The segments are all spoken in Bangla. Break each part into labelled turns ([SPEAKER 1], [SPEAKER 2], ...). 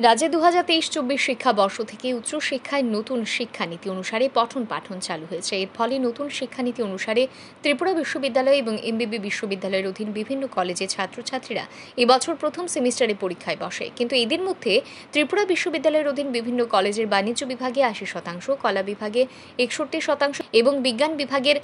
[SPEAKER 1] রাজ্যে দু হাজার তেইশ চব্বিশ শিক্ষাবর্ষ থেকে উচ্চশিক্ষায় নতুন শিক্ষানীতি অনুসারে পঠন পাঠন চালু হয়েছে। এর ফলে নতুন শিক্ষানীতি অনুসারে ত্রিপুরা বিশ্ববিদ্যালয় এবং এমবিবি বিশ্ববিদ্যালয়ের অধীন বিভিন্ন কলেজে ছাত্রছাত্রীরা এবছর প্রথম সেমিস্টারে পরীক্ষায় বসে। কিন্তু এদের মধ্যে ত্রিপুরা বিশ্ববিদ্যালয়ের অধীন বিভিন্ন কলেজের বাণিজ্য বিভাগে আশি শতাংশ, কলা বিভাগে একষট্টি শতাংশ এবং বিজ্ঞান বিভাগের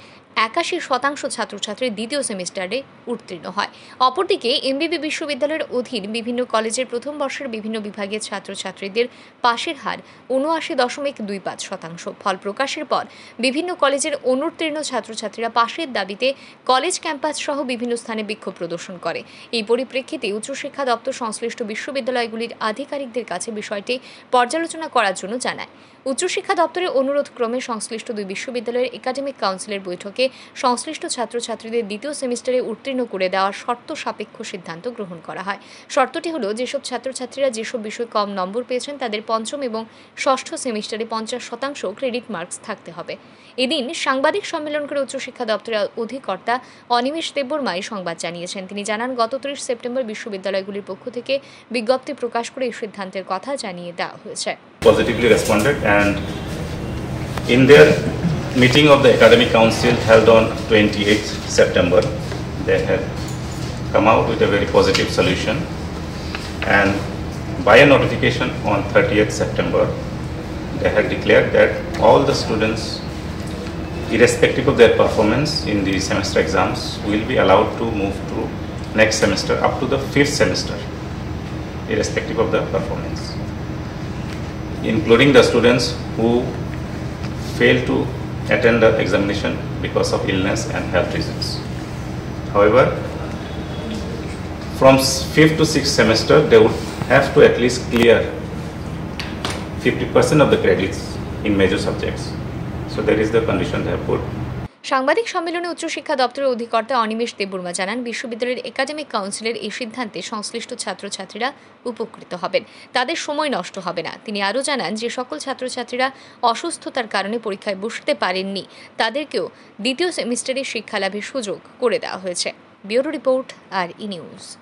[SPEAKER 1] একাশি শতাংশ ছাত্রছাত্রী দ্বিতীয় সেমিস্টারে উত্তীর্ণ হয়। অপরদিকে এমবিবি বিশ্ববিদ্যালয়ের অধীন বিভিন্ন কলেজের প্রথম বর্ষের বিভিন্ন বিভাগের ছাত্রছাত্রীদের পাশের হার উনআশি দশমিক দুই পাঁচ শতাংশ। ফল প্রকাশের পর বিভিন্ন কলেজের অনুত্তীর্ণ ছাত্রছাত্রীরা পাশের দাবিতে কলেজ ক্যাম্পাস সহ বিভিন্ন স্থানে বিক্ষোভ প্রদর্শন করে। এই পরিপ্রেক্ষিতে উচ্চশিক্ষা দপ্তর সংশ্লিষ্ট বিশ্ববিদ্যালয়গুলির আধিকারিকদের কাছে বিষয়টি পর্যালোচনা করার জন্য জানায়। উচ্চশিক্ষা দপ্তরের অনুরোধ ক্রমে সংশ্লিষ্ট দুই বিশ্ববিদ্যালয়ের একাডেমিক কাউন্সিলের বৈঠকে সংশ্লিষ্ট ছাত্রছাত্রীদের দ্বিতীয় সেমিস্টারে উত্তীর্ণ করে দেওয়ার শর্ত সাপেক্ষ সিদ্ধান্ত গ্রহণ করা হয়। শর্তটি হলো, যেসব ছাত্রছাত্রীরা যেসব বিষয় কম নম্বর পেয়েছেন তাদের পঞ্চম এবং ষষ্ঠ সেমিস্টারে পঞ্চাশ শতাংশ ক্রেডিট মার্কস থাকতে হবে। এদিন সাংবাদিক সম্মেলন করে উচ্চশিক্ষা দপ্তরের অধিকর্তা অনিমেষ দেববর্মা এই সংবাদ জানিয়েছেন। তিনি জানান, গত ত্রিশ সেপ্টেম্বর বিশ্ববিদ্যালয়গুলির পক্ষ থেকে বিজ্ঞপ্তি প্রকাশ করে এই সিদ্ধান্তের কথা জানিয়ে দেওয়া হয়েছে।
[SPEAKER 2] In their meeting of the academic council held on 28th September, they had come out with a very positive solution and by a notification on 30th September they had declared that all the students irrespective of their performance in the semester exams will be allowed to move to next semester up to the fifth semester irrespective of the performance including the students who fail to attend the examination because of illness and health reasons. However, from fifth to sixth semester, they would have to at least clear 50% of the credits in major subjects. So, that is the condition they have put.
[SPEAKER 1] সাংবাদিক সম্মেলনে উচ্চশিক্ষা দপ্তরের অধিকর্তা অনিমেষ দেববর্মা জানান, বিশ্ববিদ্যালয়ের একাডেমিক কাউন্সিলের এই সিদ্ধান্তে সংশ্লিষ্ট ছাত্রছাত্রীরা উপকৃত হবেন। তাদের সময় নষ্ট হবে না। তিনি আরও জানান যে, সকল ছাত্রছাত্রীরা অসুস্থতার কারণে পরীক্ষায় বসতে পারেননি। তাদেরকেও দ্বিতীয় সেমিস্টারে শিক্ষালাভের সুযোগ করে দেওয়া হয়েছে। ব্যুরো রিপোর্ট, আর ই নিউজ।